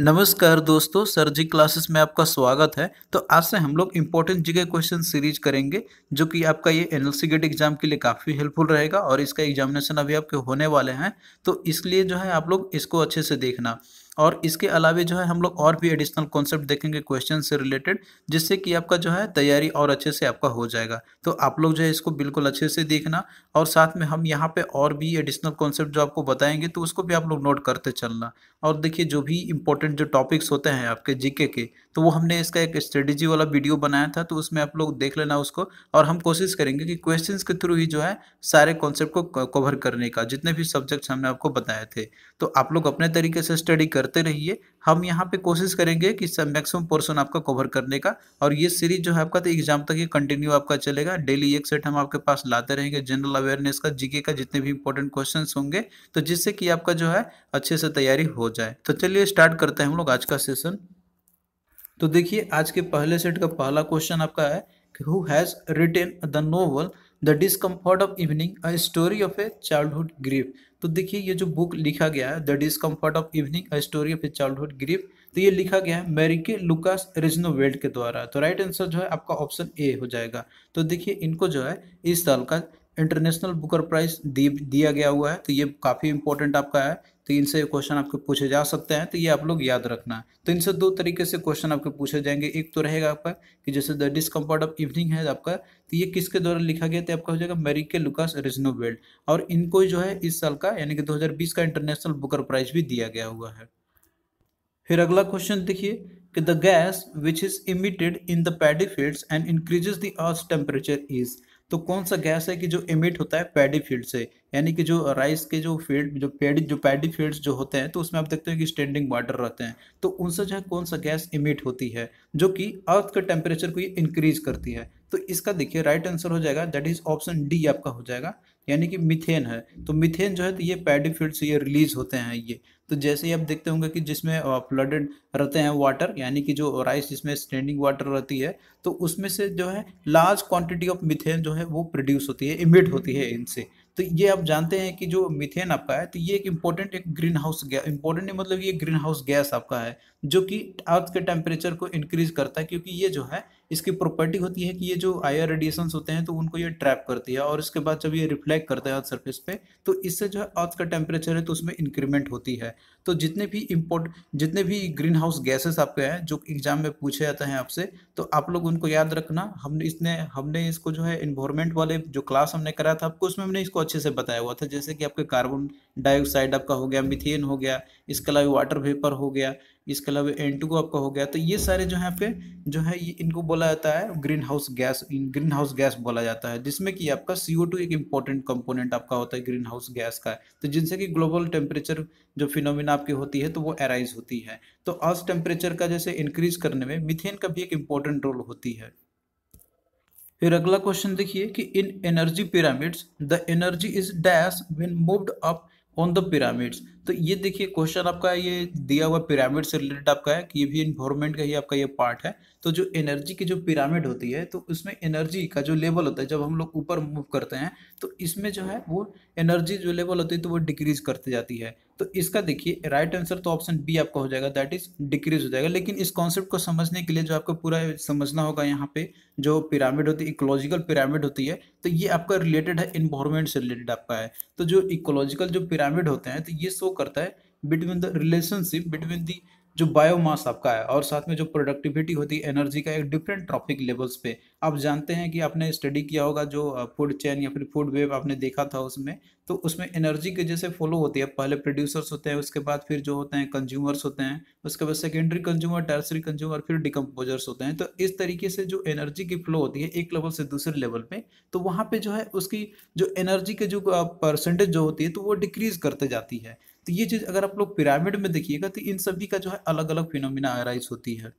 नमस्कार दोस्तों, सर जी क्लासेस में आपका स्वागत है। तो आज से हम लोग इम्पोर्टेंट जीके क्वेश्चन सीरीज़ करेंगे, जो कि आपका ये एनएलसी गेट एग्ज़ाम के लिए काफ़ी हेल्पफुल रहेगा और इसका एग्जामिनेशन अभी आपके होने वाले हैं। तो इसलिए जो है आप लोग इसको अच्छे से देखना। और इसके अलावा जो है हम लोग और भी एडिशनल कॉन्सेप्ट देखेंगे क्वेश्चन से रिलेटेड जिससे कि आपका जो है तैयारी और अच्छे से आपका हो जाएगा। तो आप लोग जो है इसको बिल्कुल अच्छे से देखना और साथ में हम यहाँ पे और भी एडिशनल कॉन्सेप्ट जो आपको बताएँगे तो उसको भी आप लोग नोट करते चलना। और देखिए, जो भी इंपॉर्टेंट जो टॉपिक्स होते हैं आपके जीके के तो वो हमने इसका एक स्ट्रेटेजी वाला वीडियो बनाया था तो उसमें आप लोग देख लेना उसको और हम कोशिश करेंगे कि क्वेश्चन के थ्रू ही जो है सारे कॉन्सेप्ट को कवर करने का, जितने भी सब्जेक्ट्स हमने आपको बताए थे। तो आप लोग अपने तरीके से स्टडी करते रहिए। हम यहाँ पे कोशिश करेंगे कि मैक्सिमम पोर्सन आपका कवर करने का। और ये सीरीज़ जो है आपका तो एग्ज़ाम तक ये कंटिन्यू आपका चलेगा। डेली एक सेट हम आपके पास लाते रहेंगे। जनरल अवेयरनेस का जीके का जितने भी इंपॉर्टेंट क्वेश्चन होंगे तो जिससे कि आपका जो है, अच्छे से तैयारी हो जाए। तो चलिए स्टार्ट करते हैं हम लोग आज का सेशन तो देखिए, आज के पहले सेट का पहला क्वेश्चन आपका है who has written the novel the discomfort of evening a story of a childhood grief तो देखिए, ये जो बुक लिखा गया है the discomfort of evening a story of a childhood grief तो ये लिखा गया है मेरिके लुकास रिजनोवेल्ड के द्वारा। तो राइट आंसर जो है, आपका ऑप्शन ए हो जाएगा। तो देखिए, इनको जो है, इस साल का इंटरनेशनल बुकर प्राइज दिया गया हुआ है। तो ये काफ़ी इंपॉर्टेंट आपका है। तो इनसे क्वेश्चन आपके पूछे जा सकते हैं। तो ये आप लोग याद रखना। है तो इनसे दो तरीके से क्वेश्चन आपके पूछे जाएँगे। एक तो रहेगा आपका कि जैसे द डिसकम्फर्ट ऑफ़ इवनिंग है आपका तो ये किसके द्वारा लिखा गया तो आपका हो जाएगा मेरिके लुकास रिजनोवेल्ड और इनको जो है इस साल का, यानी कि 2020 का इंटरनेशनल बुकर प्राइज भी दिया गया हुआ है। फिर अगला क्वेश्चन देखिए कि the gas which is emitted in the paddy fields and increases the earth temperature is तो कौन सा गैस है कि जो इमिट होता है पैडी फ़ील्ड से? यानी कि जो राइस के जो फ़ील्ड जो पैडी जो पैडी फील्ड्स जो होते हैं तो उसमें आप देखते हैं कि स्टैंडिंग वाटर रहते हैं। तो उनसे जो है कौन सा गैस इमिट होती है? जो कि अर्थ के टेम्परेचर को ये इंक्रीज करती है। तो इसका देखिए राइट आंसर हो जाएगा दैट इज़ ऑप्शन डी आपका हो जाएगा। यानी कि मिथेन है। तो मिथेन जो है तो ये पैडी फ़ील्ड से ये रिलीज़ होते हैं ये। तो जैसे ही आप देखते होंगे कि जिसमें फ्लडेड रहते हैं वाटर, यानी कि जो राइस जिसमें स्टैंडिंग वाटर रहती है तो उसमें से जो है, लार्ज क्वांटिटी ऑफ़ मिथेन जो है, वो प्रोड्यूस होती है, इमिट होती है इनसे। तो ये आप जानते हैं कि जो मिथेन आपका है तो ये एक इम्पोर्टेंट एक ग्रीन हाउस गैस इंपॉर्टेंट मतलब ये ग्रीन हाउस गैस आपका है, जो कि अर्थ के टेम्परेचर को इंक्रीज करता है, क्योंकि ये जो है इसकी प्रॉपर्टी होती है कि ये जो आयर रेडिएशन होते हैं तो उनको ये ट्रैप करती है और इसके बाद जब ये रिफ्लेक्ट करता है अर्थ सरफेस पे तो इससे जो है अर्थ का टेम्परेचर है तो उसमें इंक्रीमेंट होती है। तो जितने भी इम्पोर्ट जितने भी ग्रीन हाउस गैसेस आपके हैं, जो एग्ज़ाम में पूछे जाते हैं आपसे तो आप लोग उनको याद रखना। हमने इसने, हमने इसको जो है इन्वायरमेंट वाले जो क्लास हमने कराया था, आपको उसमें हमने इसको अच्छे से बताया हुआ था। जैसे कि आपके कार्बन डाइऑक्साइड आपका हो गया मिथेन हो गया, इसके अलावा वाटर वेपर हो गया इसके अलावा एन टू आपका हो गया। तो ये सारे जो है आपके जो है ये इनको बोला जाता है green house gas green house gas बोला जाता है, जिसमें कि आपका सी ओ टू एक इंपॉर्टेंट कंपोनेंट आपका होता है ग्रीन हाउस गैस का। तो जिनसे कि ग्लोबल टेम्परेचर जो फिनोमिना आपकी होती है तो वो एराइज होती है। तो अर्थ टेम्परेचर का जैसे इंक्रीज करने में मिथेन का भी एक इंपॉर्टेंट रोल होती है। फिर अगला क्वेश्चन देखिए कि in energy pyramids the energy is dash when moved up on the pyramids तो ये देखिए क्वेश्चन आपका ये दिया हुआ पिरामिड से रिलेटेड आपका है कि ये भी इन्वायरमेंट का ही आपका ये पार्ट है। तो जो एनर्जी की जो पिरामिड होती है तो उसमें एनर्जी का जो लेवल होता है, जब हम लोग ऊपर मूव करते हैं तो इसमें जो है वो एनर्जी जो लेवल होती है तो वो डिक्रीज करती जाती है। तो इसका देखिए राइट आंसर तो ऑप्शन बी आपका हो जाएगा दैट इज़ डिक्रीज हो जाएगा। लेकिन इस कॉन्सेप्ट को समझने के लिए जो आपको पूरा समझना होगा यहाँ पे, जो पिरामिड होती है इकोलॉजिकल पिरामिड होती है तो ये आपका रिलेटेड है इन्वायरमेंट से रिलेटेड आपका है। तो जो इकोलॉजिकल जो पिरामिड होते हैं तो ये शो करता है between the relationship between the जो बायोमास आपका है और साथ में जो प्रोडक्टिविटी होती है एनर्जी का एक डिफरेंट ट्रॉपिक लेवल्स पे आप जानते हैं कि आपने स्टडी किया होगा जो फ़ूड चेन या फिर फ़ूड वेव आपने देखा था उसमें तो उसमें एनर्जी के जैसे फॉलो होती है। पहले प्रोड्यूसर्स होते हैं, उसके बाद फिर जो होते हैं कंज्यूमर्स होते हैं, उसके बाद सेकेंडरी कंज्यूमर टर्सरी कंज्यूमर फिर डिकम्पोजर्स होते हैं। तो इस तरीके से जो एनर्जी की फ्लो होती है एक लेवल से दूसरे लेवल पे तो वहाँ पे जो है उसकी जो एनर्जी के जो परसेंटेज जो होती है तो वो डिक्रीज करते जाती है। तो ये चीज़ अगर आप लोग पिरामिड में देखिएगा तो इन सभी का जो है अलग अलग फिनोमिना अराइज होती है।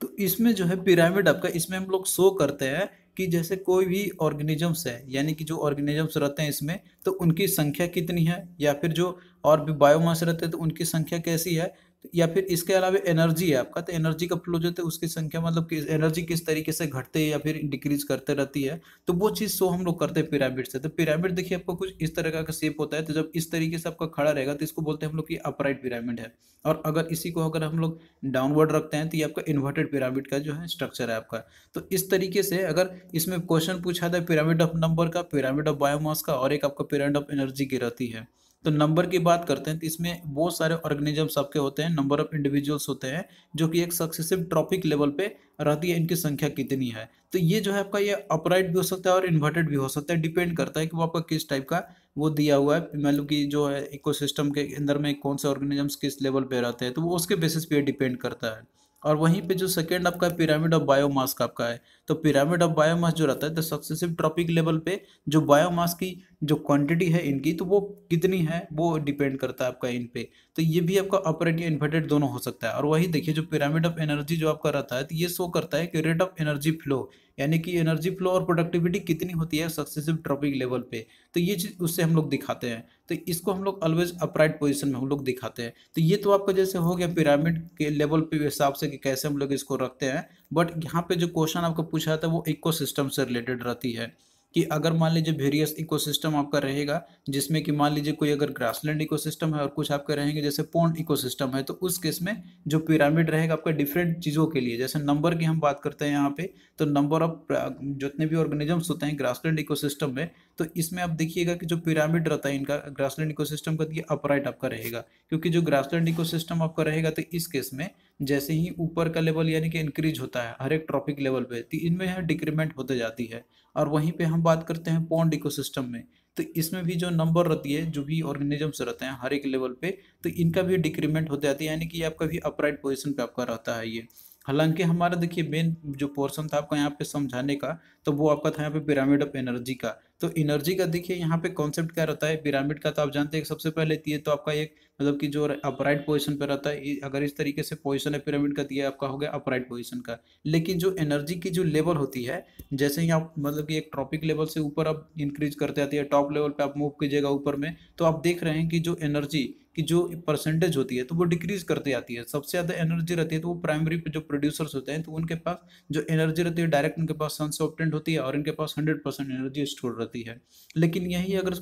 तो इसमें जो है पिरामिड आपका, इसमें हम लोग शो करते हैं कि जैसे कोई भी ऑर्गेनिजम्स है, यानी कि जो ऑर्गेनिजम्स रहते हैं इसमें तो उनकी संख्या कितनी है? या फिर जो और भी बायोमास रहते हैं तो उनकी संख्या कैसी है? या फिर इसके अलावा एनर्जी है आपका तो एनर्जी का फ्लो जो है उसकी संख्या मतलब कि एनर्जी किस तरीके से घटते या फिर डिक्रीज करते रहती है तो वो चीज़ शो हम लोग करते हैं पिरामिड से। तो पिरामिड देखिए, आपको कुछ इस तरह का शेप होता है तो जब इस तरीके से आपका खड़ा रहेगा तो इसको बोलते हैं हम लोग की अपराइट पिरामिड है। और अगर इसी को अगर हम लोग डाउनवर्ड रखते हैं तो ये आपका इन्वर्टेड पिरामिड का जो है स्ट्रक्चर है आपका। तो इस तरीके से अगर इसमें क्वेश्चन पूछा था पिरामिड ऑफ़ नंबर का पिरामिड ऑफ़ बायोमास का, और एक आपका पिरामिड ऑफ़ एनर्जी की रहती है। तो नंबर की बात करते हैं तो इसमें बहुत सारे ऑर्गेनिजम्स आपके होते हैं नंबर ऑफ़ इंडिविजुअल्स होते हैं, जो कि एक सक्सेसिव ट्रॉपिक लेवल पे रहती है, इनकी संख्या कितनी है। तो ये जो है आपका ये अपराइट भी हो सकता है और इन्वर्टेड भी हो सकता है डिपेंड करता है कि वो आपका किस टाइप का वो दिया हुआ है। मतलब कि जो है इकोसिस्टम के अंदर में कौन से ऑर्गेनिजम्स किस लेवल पे रहते हैं तो वो उसके बेसिस पे डिपेंड करता है। और वहीं पे जो सेकेंड आपका पिरामिड ऑफ़ बायोमास का आपका है तो पिरामिड ऑफ़ बायोमास जो रहता है तो सक्सेसिव ट्रॉपिक लेवल पे जो बायोमास की जो क्वांटिटी है इनकी तो वो कितनी है, वो डिपेंड करता है आपका इन पे। तो ये भी आपका ऑपरेट या इन्वर्टेड दोनों हो सकता है। और वही देखिए, जो पिरामिड ऑफ़ एनर्जी जो आपका रहता है तो ये शो करता है कि रेट ऑफ़ एनर्जी फ्लो यानी कि एनर्जी फ्लो और प्रोडक्टिविटी कितनी होती है सक्सेसिव ट्रॉपिक लेवल पे। तो ये चीज़ उससे हम लोग दिखाते हैं। तो इसको हम लोग ऑलवेज अपराइट पोजिशन में हम लोग दिखाते हैं। तो ये तो आपका जैसे हो गया पिरामिड के लेवल पे हिसाब से कि कैसे हम लोग इसको रखते हैं। बट यहाँ पे जो क्वेश्चन आपको पूछा था, वो इको से रिलेटेड रहती है कि अगर मान लीजिए वेरियस इकोसिस्टम आपका रहेगा, जिसमें कि मान लीजिए कोई अगर ग्रासलैंड इकोसिस्टम है और कुछ आपके रहेंगे, जैसे पोन्ड इकोसिस्टम है तो उस केस में जो पिरामिड रहेगा आपका डिफरेंट चीज़ों के लिए, जैसे नंबर की हम बात करते हैं यहाँ पे तो नंबर ऑफ़ जितने भी ऑर्गेनिजम्स होते हैं ग्रासलैंड इकोसिस्टम में तो इसमें आप देखिएगा कि जो पिरामिड रहता है, इनका ग्रासलैंड इकोसिस्टम का ये अपराइट आपका रहेगा। क्योंकि जो ग्रासलैंड इकोसिस्टम आपका रहेगा तो इस केस में जैसे ही ऊपर का लेवल यानी कि इंक्रीज होता है, हर एक ट्रॉपिक लेवल पे तो इनमें है डिक्रीमेंट होते जाती है। और वहीं पे हम बात करते हैं पॉन्ड इकोसिस्टम में तो इसमें भी जो नंबर रहती है, जो भी ऑर्गेनिजम्स रहते हैं, हर एक लेवल पे तो इनका भी डिक्रीमेंट होते जाती है, यानी कि आपका भी अपराइट पोजिशन पे आपका रहता है ये। हालाँकि हमारा देखिए मेन जो पोर्शन था आपका यहाँ पे समझाने का तो वो आपका था यहाँ पे पिरामिड ऑफ़ एनर्जी का। तो एनर्जी का देखिए यहाँ पे कॉन्सेप्ट क्या रहता है? पिरामिड का तो आप जानते हैं, सबसे पहले ये तो आपका एक मतलब कि जो अपराइट पोजीशन पे रहता है अगर इस तरीके से पोजीशन है पिरामिड का दिया आपका हो गया अपराइट पोजीशन का। लेकिन जो एनर्जी की जो लेवल होती है, जैसे ही आप मतलब कि एक ट्रॉपिक लेवल से ऊपर आप इंक्रीज करते आती है टॉप लेवल पे आप मूव कीजिएगा ऊपर में तो आप देख रहे हैं कि जो एनर्जी की जो परसेंटेज होती है तो वो डिक्रीज करती आती है। सबसे ज़्यादा एनर्जी रहती है तो वो प्राइमरी जो प्रोड्यूसर्स होते हैं तो उनके पास जो एनर्जी रहती है डायरेक्ट उनके पास सन से ऑप्टेंट होती है और इनके पास हंड्रेड परसेंट एनर्जी स्टोर रहती है। लेकिन यही अगर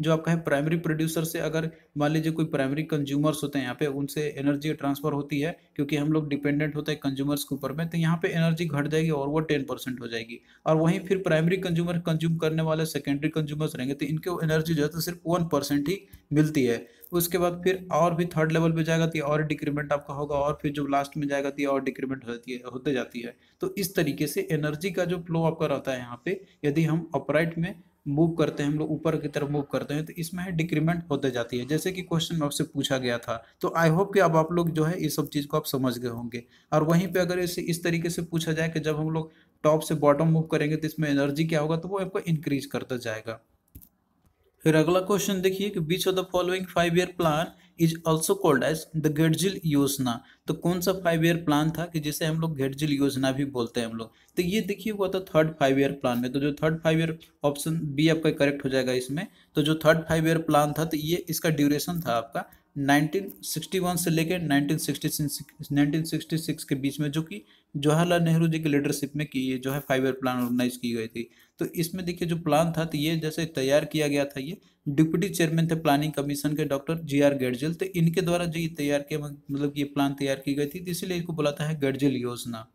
जो आपका है प्राइमरी प्रोड्यूसर से अगर मान लीजिए कोई प्राइमरी कंज्यूमर्स होते हैं, यहाँ पे उनसे एनर्जी ट्रांसफ़र होती है, क्योंकि हम लोग डिपेंडेंट होते हैं कंज्यूमर्स के ऊपर में तो यहाँ पे एनर्जी घट जाएगी और वो टेन परसेंट हो जाएगी। और वहीं फिर प्राइमरी कंज्यूमर कंज्यूम करने वाले सेकेंडरी कंज्यूमर्स रहेंगे तो इनके एनर्जी जो है तो सिर्फ़ वन परसेंट ही मिलती है। उसके बाद फिर और भी थर्ड लेवल पे जाएगा तो और डिक्रीमेंट आपका होगा और फिर जो लास्ट में जाएगा तो और डिक्रीमेंट होती है, होते जाती है। तो इस तरीके से एनर्जी का जो फ्लो आपका रहता है यहाँ पे, यदि हम अपराइट में मूव करते हैं, हम लोग ऊपर की तरफ़ मूव करते हैं तो इसमें है डिक्रीमेंट होते जाती है। जैसे कि क्वेश्चन में आपसे पूछा गया था तो आई होप कि अब आप लोग जो है ये सब चीज़ को आप समझ गए होंगे। और वहीं पे अगर इसे इस तरीके से पूछा जाए कि जब हम लोग टॉप से बॉटम मूव करेंगे तो इसमें एनर्जी क्या होगा तो वो आपको इंक्रीज करता जाएगा। फिर अगला क्वेश्चन देखिए कि which of the following five year plan is also called as the Gadgil योजना तो कौन सा फाइव ईयर प्लान था कि जिसे हम लोग गेटजिल योजना भी बोलते हैं हम लोग? तो ये देखिए हुआ था थर्ड फाइव ईयर प्लान में। तो जो third five year option B आपका करेक्ट हो जाएगा इसमें। तो जो थर्ड फाइव ईयर प्लान था तो ये इसका ड्यूरेशन था आपका 1961 से लेकर 1966 1966 के बीच में, जो कि जवाहरलाल नेहरू जी की लीडरशिप में की जो है फाइव ईयर प्लान ऑर्गेनाइज की गई थी। तो इसमें देखिए जो प्लान था तो ये जैसे तैयार किया गया था, ये डिप्टी चेयरमैन थे प्लानिंग कमीशन के डॉक्टर जी आर गेडजिल तो इनके द्वारा जो ये तैयार किया मतलब ये प्लान तैयार की गई थी तो इसलिए इसको बुलाता है गेडजिल योजना।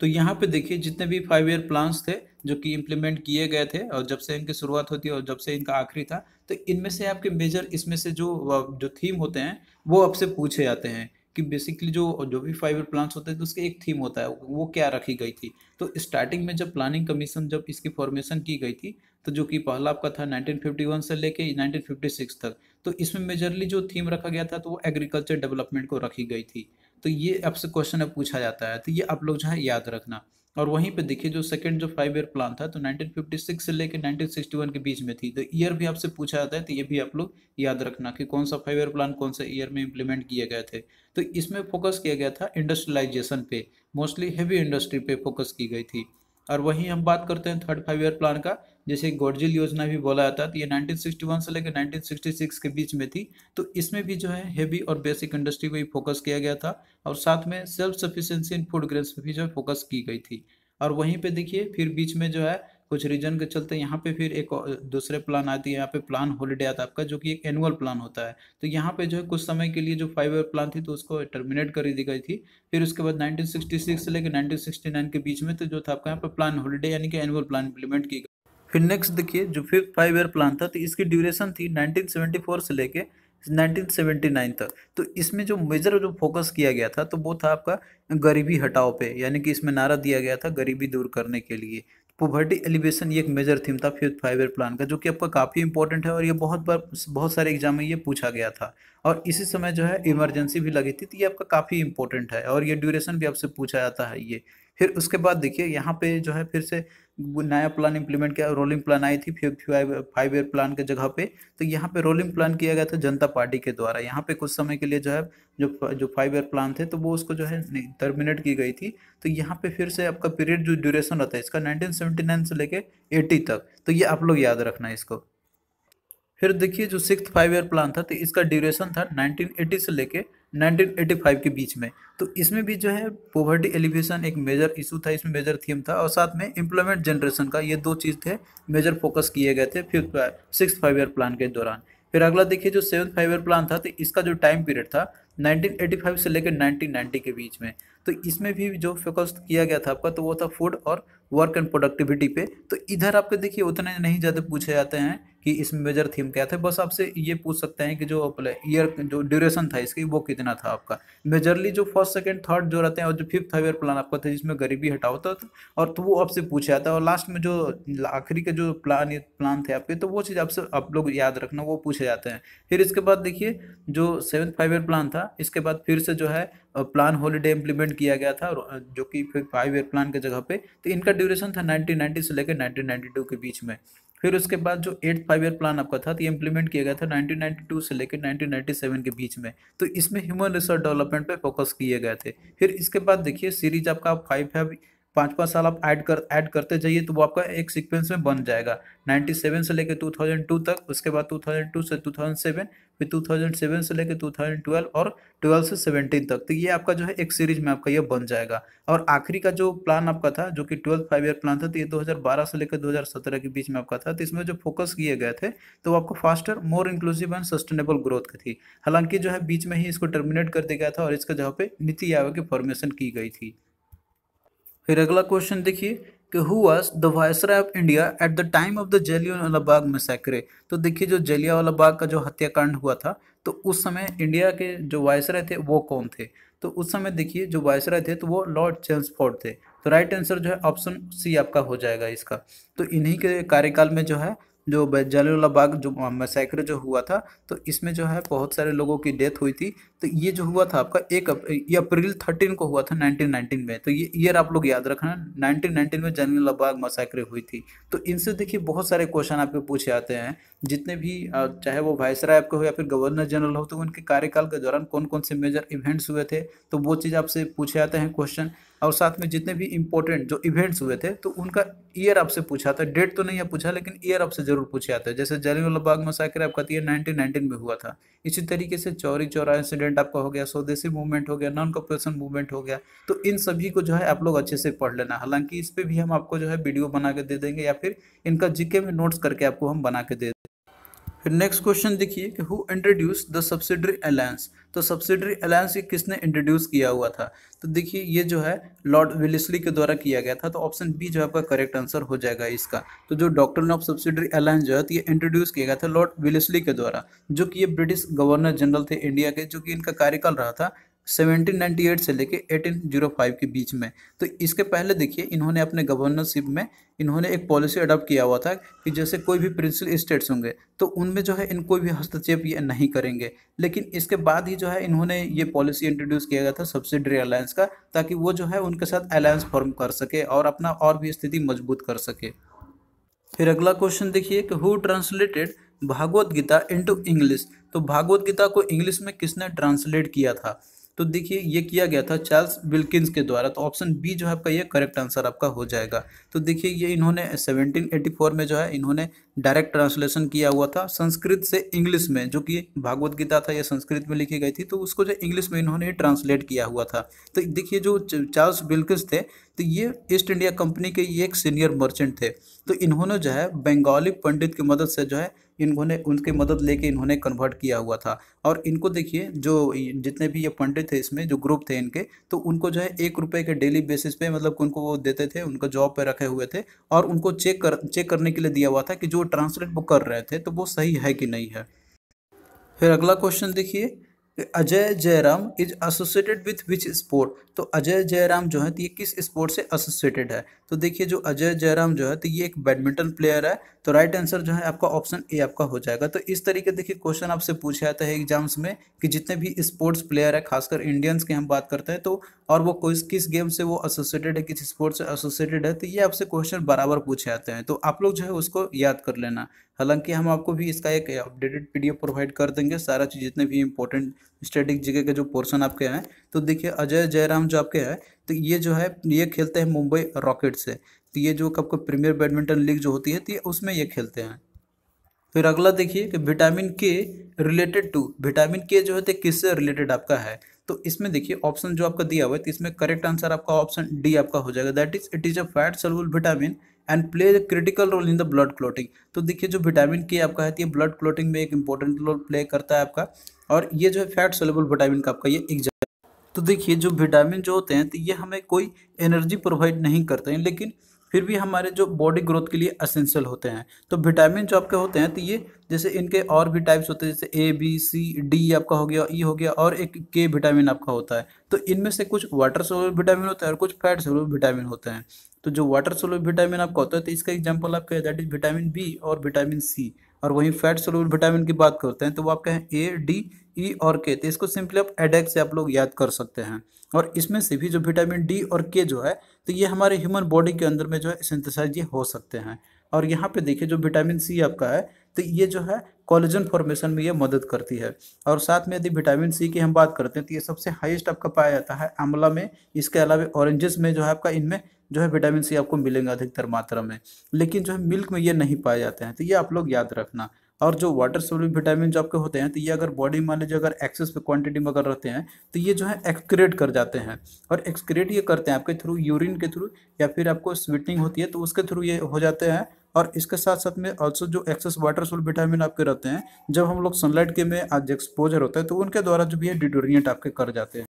तो यहाँ पे देखिए जितने भी फाइव ईयर प्लान्स थे, जो कि इम्प्लीमेंट किए गए थे, और जब से इनकी शुरुआत होती है, और जब से इनका आखिरी था तो इनमें से आपके मेजर इसमें से जो जो थीम होते हैं, वो आपसे पूछे जाते हैं। कि बेसिकली जो जो भी फाइबर प्लांट्स होते हैं तो उसके एक थीम होता है, वो क्या रखी गई थी? तो स्टार्टिंग में जब प्लानिंग कमीशन जब इसकी फॉर्मेशन की गई थी तो जो कि पहला आपका था 1951 से लेके 1956 तक तो इसमें मेजरली जो थीम रखा गया था तो वो एग्रीकल्चर डेवलपमेंट को रखी गई थी। तो ये आपसे क्वेश्चन अब पूछा जाता है तो ये आप लोग जो है याद रखना। और वहीं पे देखिए जो सेकंड जो फाइव ईयर प्लान था तो 1956 से लेकर 1961 के बीच में थी। तो ईयर भी आपसे पूछा जाता है तो ये भी आप लोग याद रखना कि कौन सा फाइव ईयर प्लान कौन सा ईयर में इंप्लीमेंट किए गए थे। तो इसमें फोकस किया गया था इंडस्ट्रियलाइजेशन पे मोस्टली हैवी इंडस्ट्री पे फोकस की गई थी। और वहीं हम बात करते हैं थर्ड फाइव ईयर प्लान का जैसे गोडजिल योजना भी बोला जाता तो ये 1961 से लेकर 1966 के बीच में थी। तो इसमें भी जो है हेवी और बेसिक इंडस्ट्री ही फोकस किया गया था और साथ में self sufficiency in food grains पर भी जो है फोकस की गई थी। और वहीं पे देखिए, फिर बीच में जो है कुछ रीजन के चलते यहाँ पे फिर एक दूसरे प्लान आती है, यहाँ पे प्लान हॉलीडे आता है आपका, जो कि एक एनुअल प्लान होता है। तो यहाँ पे जो है कुछ समय के लिए जो फाइव ईयर प्लान थी तो उसको टर्मिनेट कर दी गई थी। फिर उसके बाद 1966 से लेकर 1969 के बीच में तो जो था आपका यहाँ पे प्लान हॉलीडे यानी कि एनुअल प्लान इंप्लीमेंट की फिर नेक्स्ट देखिए, जो फिफ्थ फाइव ईयर प्लान था तो इसकी ड्यूरेशन थी 1974 से लेके 1979 तक। तो इसमें जो मेजर जो फोकस किया गया था तो वो था आपका गरीबी हटाओ पे, यानी कि इसमें नारा दिया गया था गरीबी दूर करने के लिए। पोवर्टी एलिवेशन ये एक मेजर थीम था फिफ्थ फाइव ईयर प्लान का, जो कि आपका काफ़ी इंपॉर्टेंट है और ये बहुत बार, बहुत सारे एग्ज़ाम में ये पूछा गया था। और इसी समय जो है इमरजेंसी भी लगी थी तो ये आपका काफ़ी इंपॉर्टेंट है और ये ड्यूरेशन भी आपसे पूछा जाता है ये। फिर उसके बाद देखिए, यहाँ पे जो है फिर से नया प्लान इंप्लीमेंट किया रोलिंग प्लान आई थी फाइव ईयर प्लान के जगह पे। तो यहाँ पे रोलिंग प्लान किया गया था जनता पार्टी के द्वारा। यहाँ पे कुछ समय के लिए जो है, जो जो फाइव ईयर प्लान थे तो वो उसको जो है टर्मिनेट की गई थी। तो यहाँ पे फिर से आपका पीरियड जो ड्यूरेशन रहता है, इसका नाइनटीन से लेके एटी तक। तो ये आप लोग याद रखना इसको। फिर देखिए जो सिक्स फाइव ईयर प्लान था तो इसका ड्यूरेशन था 1980 से लेके 1985 के बीच में। तो इसमें भी जो है पोवर्टी एलिवेशन एक मेजर इशू था, इसमें मेजर थीम था, और साथ में एम्प्लॉयमेंट जनरेशन का ये दो चीज़ थे मेजर फोकस किए गए थे fifth six five year plan के दौरान। फिर अगला देखिए, जो सेवन फाइव ईयर प्लान था तो इसका जो टाइम पीरियड था 1985 से लेकर 1990 के बीच में। तो इसमें भी जो फोकस किया गया था आपका तो वो था फ़ूड और वर्क एंड प्रोडक्टिविटी पे। तो इधर आपके देखिए, उतने नहीं ज़्यादा पूछे जाते हैं। कि इसमें मेजर थीम क्या था? बस आपसे ये पूछ सकते हैं कि जो ईयर, जो ड्यूरेशन था इसकी, वो कितना था आपका? मेजरली जो फ़र्स्ट, सेकंड, थर्ड जो रहते हैं और जो फिफ्थ ईयर प्लान आपका था, जिसमें गरीबी हटाओ था और तो वो आपसे पूछा जाता है और लास्ट में जो आखिरी के जो प्लान प्लान थे आपके तो वो चीज़ आपसे, आप लोग याद रखना, वो पूछे जाते हैं। फिर इसके बाद देखिए, जो सेवन फाइव ईयर प्लान था, इसके बाद फिर से जो है प्लान हॉलीडे इम्प्लीमेंट किया गया था जो कि फिर फाइव ईयर प्लान के जगह पे तो इनका ड्यूरेशन था 1990 से लेकर 1992 के बीच में। फिर उसके बाद जो एट फाइव ईयर प्लान आपका था तो इम्प्लीमेंट किया गया था 1992 से लेकर 1997 के बीच में। तो इसमें ह्यूमन रिसोर्स डेवलपमेंट पे फोकस किए गए थे। फिर इसके बाद देखिए सीरीज़ आपका फाइव फाइव पाँच पाँच साल आप ऐड कर, ऐड करते जाइए तो वो आपका एक सीक्वेंस में बन जाएगा। 97 से लेकर 2002 तक, उसके बाद 2002 से 2007 फिर 2007 से लेकर 2012 और 12 से 17 तक। तो ये आपका जो है एक सीरीज़ में आपका ये बन जाएगा। और आखिरी का जो प्लान आपका था, जो कि ट्वेल्थ फाइव ईयर प्लान था तो ये 2012 से लेकर 2017 के बीच में आपका था तो इसमें जो फोकस किए गए थे तो आपको faster more inclusive and sustainable growth की थी। हालाँकि जो है बीच में ही इसको टर्मिनेट कर दिया गया था और इसका जगह पे नीति आयोग की फॉर्मेशन की गई थी। फिर अगला क्वेश्चन देखिए कि who was the viceroy of India at the time of the Jallianwala Bagh massacre तो देखिए जो जलियावाला बाग का जो हत्याकांड हुआ था तो उस समय इंडिया के जो वायसराय थे वो कौन थे? तो उस समय देखिए जो वायसराय थे तो वो लॉर्ड चेम्सफोर्ड थे। तो राइट आंसर जो है ऑप्शन सी आपका हो जाएगा इसका। तो इन्हीं के कार्यकाल में जो है, जो जलियाला बाग जो मैसेकर जो हुआ था तो इसमें जो है बहुत सारे लोगों की डेथ हुई थी। तो ये जो हुआ था आपका एक ये अप्रैल थर्टीन को हुआ था 1919 में। तो ये ईयर आप लोग याद रखना 1919 में जलियाला बाग मैसेकर हुई थी। तो इनसे देखिए बहुत सारे क्वेश्चन आपके पूछे आते हैं। जितने भी चाहे वो वायसराय आपके हो या फिर गवर्नर जनरल हो तो उनके कार्यकाल के दौरान कौन कौन से मेजर इवेंट्स हुए थे तो वो चीज़ आपसे पूछे जाते हैं क्वेश्चन और साथ में जितने भी इंपॉर्टेंट जो इवेंट्स हुए थे तो उनका ईयर आपसे पूछा था डेट तो नहीं है पूछा, लेकिन ईयर आपसे ज़रूर पूछे जाता है। जैसे जलियावाला बाग मसाकर आपका ईयर नाइनटीन नाइनटीन में हुआ था। इसी तरीके से चौरी चौरा इंसिडेंट आपका हो गया, स्वदेशी मूवमेंट हो गया नॉन कॉपरेशन मूवमेंट हो गया तो इन सभी को जो है आप लोग अच्छे से पढ़ लेना। हालाँकि इस पर भी हम आपको जो है वीडियो बना के दे देंगे या फिर इनका जीके में नोट्स करके आपको हम बना के दे फिर नेक्स्ट क्वेश्चन देखिए कि who introduce the subsidiary alliance तो सब्सिडरी अलायंस ये किसने इंट्रोड्यूस किया हुआ था? तो देखिए, ये जो है लॉर्ड विलिसली के द्वारा किया गया था तो ऑप्शन बी जो है आपका करेक्ट आंसर हो जाएगा इसका। तो जो डॉक्टर ऑफ़ सब्सिडरी अलायंस जो है तो ये इंट्रोड्यूस किया गया था लॉर्ड विलिसली के द्वारा, जो कि ये ब्रिटिश गवर्नर जनरल थे इंडिया के, जो कि इनका कार्यकाल रहा था 1798 से लेके 1805 के बीच में। तो इसके पहले देखिए, इन्होंने अपने गवर्नरशिप में, इन्होंने एक पॉलिसी अडॉप्ट किया हुआ था कि जैसे कोई भी प्रिंसिपल स्टेट्स होंगे तो उनमें जो है इन कोई भी हस्तक्षेप ये नहीं करेंगे। लेकिन इसके बाद ही जो है इन्होंने ये पॉलिसी इंट्रोड्यूस किया गया था सब्सिडरी अलायंस का, ताकि वो जो है उनके साथ अलायंस फॉर्म कर सके और अपना और भी स्थिति मज़बूत कर सके। फिर अगला क्वेश्चन देखिए कि who translated Bhagavad Gita into English तो भागवत गीता को इंग्लिश में किसने ट्रांसलेट किया था? तो देखिए, ये किया गया था चार्ल्स विल्किंस के द्वारा तो ऑप्शन बी जो है आपका, ये करेक्ट आंसर आपका हो जाएगा। तो देखिए, ये इन्होंने 1784 में जो है, इन्होंने डायरेक्ट ट्रांसलेशन किया हुआ था संस्कृत से इंग्लिश में, जो कि भागवत गीता था, ये संस्कृत में लिखी गई थी तो उसको जो इंग्लिश में इन्होंने ट्रांसलेट किया हुआ था। तो देखिए, जो चार्ल्स विल्किंस थे तो ये ईस्ट इंडिया कंपनी के ये एक सीनियर मर्चेंट थे। तो इन्होंने जो है, बंगाली पंडित की मदद से जो है इन्होंने, उनकी मदद लेके इन्होंने कन्वर्ट किया हुआ था। और इनको देखिए, जो जितने भी ये पंडित थे इसमें, जो ग्रुप थे इनके तो उनको जो है एक रुपये के डेली बेसिस पे मतलब उनको वो देते थे, उनको जॉब पे रखे हुए थे और उनको चेक कर चेक करने के लिए दिया हुआ था कि जो ट्रांसलेट वो कर रहे थे तो वो सही है कि नहीं है। फिर अगला क्वेश्चन देखिए Ajay Jayaram is associated with which sport तो अजय जयराम जो है तो ये किस स्पोर्ट से एसोसिएटेड है? तो देखिए, जो अजय जयराम जो है तो ये एक बैडमिंटन प्लेयर है। तो राइट आंसर जो है, आपका ऑप्शन ए आपका हो जाएगा। तो इस तरीके देखिए क्वेश्चन आपसे पूछा जाता है एग्ज़ाम्स में कि जितने भी स्पोर्ट्स प्लेयर है, खासकर इंडियंस की हम बात करते हैं तो और वो किस किस गेम से वो एसोसिएटेड है, किस स्पोर्ट से एसोसिएटेड है तो ये आपसे क्वेश्चन बराबर पूछे जाते हैं। तो आप लोग जो है उसको याद कर लेना। हालाँकि हम आपको भी इसका एक अपडेटेड पीडीएफ प्रोवाइड कर देंगे, सारा चीज़ जितने भी इंपॉर्टेंट स्टैटिक जगह के जो पोर्शन आपके हैं। तो देखिए, अजय जयराम जो आपके हैं तो ये जो है, ये खेलते हैं मुंबई रॉकेट से। तो ये जो आपको प्रीमियर बैडमिंटन लीग जो होती है तो उसमें ये खेलते हैं। फिर अगला देखिए कि विटामिन के रिलेटेड टू विटामिन के जो है तो किससे रिलेटेड आपका है? तो इसमें देखिए ऑप्शन जो आपका दिया हुआ है तो इसमें करेक्ट आंसर आपका ऑप्शन डी आपका हो जाएगा। That is it is a fat soluble vitamin and play the critical role in the blood clotting तो देखिए जो विटामिन के आपका है तो ये ब्लड क्लोटिंग में एक इंपॉर्टेंट रोल प्ले करता है आपका। और ये जो है फैट सोलेबल विटामिन का आपका ये एग्ज़ाम तो देखिए जो विटामिन जो होते हैं तो ये हमें कोई एनर्जी प्रोवाइड नहीं करते हैं, लेकिन फिर भी हमारे जो बॉडी ग्रोथ के लिए असेंशियल होते हैं। तो विटामिन जो आपके होते हैं तो ये जैसे इनके और भी टाइप्स होते हैं, जैसे ए बी सी डी आपका हो गया ई e हो गया और एक के विटामिन आपका होता है। तो इनमें से कुछ वाटर सोलर विटामिन होते हैं और कुछ फैट सोलर विटामिन होते हैं। तो जो वाटर सोलर विटामिन आपका होता है तो इसका एग्ज़ाम्पल आपका दैट इज़ विटामिन बी और विटामिन सी और वहीं फैट सोलर विटामिन की बात करते हैं तो वो आपका है ए डी ई और के तो इसको सिंपली आप एडेक्स से आप लोग याद कर सकते हैं। और इसमें से भी जो विटामिन डी और के जो है तो ये हमारे ह्यूमन बॉडी के अंदर में जो है सिंथेसाइज ये हो सकते हैं। और यहाँ पे देखिए जो विटामिन सी आपका है तो ये जो है कॉलेजन फॉर्मेशन में ये मदद करती है। और साथ में यदि विटामिन सी की हम बात करते हैं तो ये सबसे हाईएस्ट आपका पाया जाता है आंवला में। इसके अलावा ऑरेंजेस में जो है आपका इनमें जो है विटामिन सी आपको मिलेंगे अधिकतर मात्रा में। लेकिन जो है मिल्क में ये नहीं पाए जाते हैं तो ये आप लोग याद रखना। और जो वाटर सोल्यूबल विटामिन जो आपके होते हैं तो ये अगर बॉडी मान लीजिए अगर एक्सेस पे क्वांटिटी में अगर रहते हैं तो ये जो है एक्सक्रेट कर जाते हैं। और एक्सक्रेट ये करते हैं आपके थ्रू यूरिन के थ्रू या फिर आपको स्वीटनिंग होती है तो उसके थ्रू ये हो जाते हैं। और इसके साथ साथ में ऑल्सो जो एक्सेस वाटर सोल विटामिन आपके रहते हैं, जब हम लोग सनलाइट के में आज एक्सपोजर होता है तो उनके द्वारा जो भी है डिटोरियंट आपके कर जाते हैं।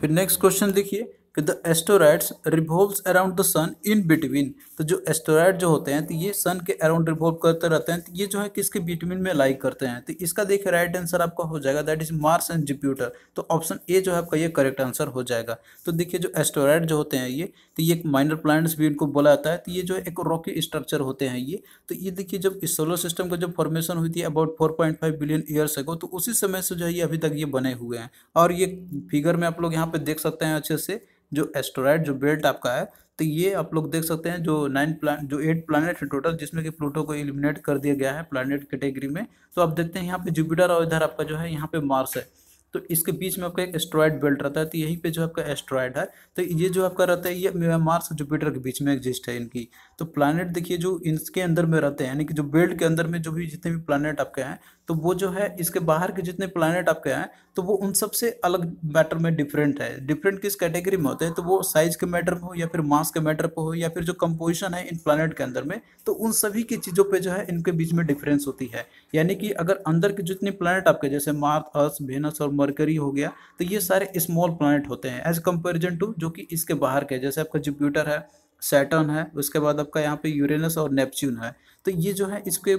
फिर नेक्स्ट क्वेश्चन देखिए कि the asteroids revolves around the sun in between तो जो एस्टोराइड जो होते हैं तो ये सन के अराउंड रिवॉल्व करते रहते हैं तो ये जो है किसके बिटवीन में लाई करते हैं। तो इसका देखिए राइट आंसर आपका हो जाएगा that is Mars and Jupiter तो ऑप्शन ए जो है आपका ये करेक्ट आंसर हो जाएगा। तो देखिए जो एस्टोराइड जो होते हैं ये तो ये एक माइनर प्लानट्स भी इनको बोला जाता है तो ये जो है एक रॉकी स्ट्रक्चर होते हैं ये। तो ये देखिए जब इस सोलर सिस्टम का जब फॉर्मेशन हुई थी about four point five billion years ago तो उसी समय से जो है ये अभी तक ये बने हुए हैं। और ये फिगर में आप लोग यहाँ पे देख सकते हैं अच्छे से जो एस्टोराइड जो बेल्ट आपका है तो ये आप लोग देख सकते हैं जो नाइन प्लान जो एट प्लानट है टोटल जिसमें कि प्लूटो को इलिमिनेट कर दिया गया है प्लानट कैटेगरी में। तो आप देखते हैं यहाँ पे जुपिटर और इधर आपका जो है यहाँ पे मार्स है। तो इसके बीच में आपका एक एस्ट्रॉयड बेल्ट रहता है तो यहीं पे जो आपका एस्ट्रॉयड है तो ये जो आपका रहता है, ये मार्स और जुपिटर के बीच में एग्जिस्ट है इनकी। तो प्लानट देखिए जो इनके अंदर में रहते हैं, यानी कि जो बेल्ट के अंदर में जो भी जितने भी प्लानट आपके हैं तो वो जो है इसके बाहर के जितने प्लानट आपके हैं तो वो उन सबसे अलग मैटर में डिफरेंट है। डिफरेंट किस कैटेगरी में होते हैं? तो वो साइज़ के मैटर पे हो या फिर मास के मैटर पर हो या फिर जो कंपोजिशन है इन प्लानट के अंदर में तो उन सभी की चीज़ों पर जो है इनके बीच में डिफरेंस होती है। यानी कि अगर अंदर के जितने प्लानट आपके, जैसे मार्थ अर्थ वेनस और मरकरी हो गया तो ये सारे स्मॉल प्लानट होते हैं एज कंपेरिजन टू जो कि इसके बाहर के जैसे आपका जुपिटर है सैटर्न है, उसके बाद आपका यहाँ पे यूरेनस और नेपच्यून है। तो ये जो है इसके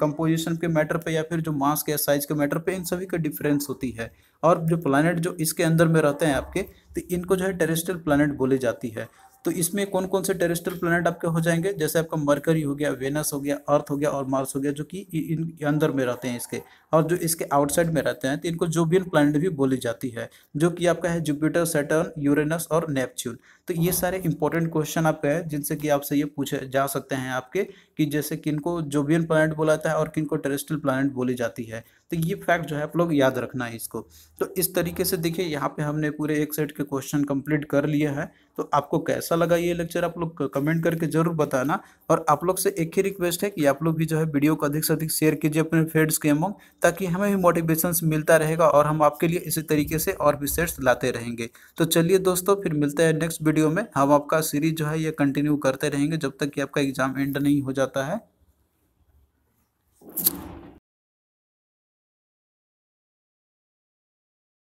कंपोजिशन के मैटर पे या फिर जो मास के साइज़ के मैटर पे इन सभी का डिफरेंस होती है। और जो प्लानट जो इसके अंदर में रहते हैं आपके तो इनको जो है टेरेस्ट्रियल प्लानट बोली जाती है। तो इसमें कौन कौन से टेरेस्ट्रियल प्लानट आपके हो जाएँगे? जैसे आपका मरकरी हो गया वेनस हो गया अर्थ हो गया और मार्स हो गया, जो कि इन अंदर में रहते हैं इसके। और जो इसके आउटसाइड में रहते हैं तो इनको जोबियन प्लानट भी बोली जाती है, जो कि आपका है जुपिटर सैटर्न यूरेनस और नेपच्यून तो ये सारे इंपॉर्टेंट क्वेश्चन आपके हैं, जिनसे कि आपसे ये पूछे जा सकते हैं आपके, कि जैसे किन को जोबियन प्लानट बोला जाता है और किन को टेरेस्ट्रियल प्लानट बोली जाती है। तो ये फैक्ट जो है आप लोग याद रखना है इसको। तो इस तरीके से देखिए, यहाँ पे हमने पूरे एक सेट के क्वेश्चन कंप्लीट कर लिया है। तो आपको कैसा लगा ये लेक्चर आप लोग कमेंट करके ज़रूर बताना। और आप लोग से एक ही रिक्वेस्ट है कि आप लोग भी जो है वीडियो को अधिक से अधिक शेयर कीजिए अपने फ्रेंड्स के अमंग ताकि हमें भी मोटिवेशन मिलता रहेगा और हम आपके लिए इसी तरीके से और भी सेट्स लाते रहेंगे। तो चलिए दोस्तों, फिर मिलते हैं नेक्स्ट वीडियो में। हम आपका सीरीज़ जो है ये कंटिन्यू करते रहेंगे जब तक कि आपका एग्ज़ाम एंड नहीं हो जाता है।